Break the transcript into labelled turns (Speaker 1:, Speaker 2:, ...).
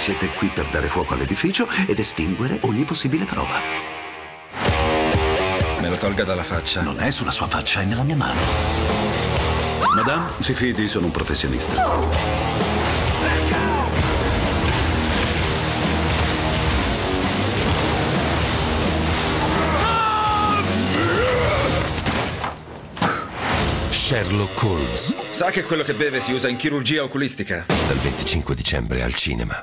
Speaker 1: siete qui per dare fuoco all'edificio ed estinguere ogni possibile prova.
Speaker 2: Me lo tolga dalla faccia.
Speaker 1: Non è sulla sua faccia, è nella mia mano. Madame, si fidi, sono un professionista.
Speaker 3: Sherlock Holmes.
Speaker 2: Sa che quello che beve si usa in chirurgia oculistica?
Speaker 3: Dal 25 dicembre al cinema.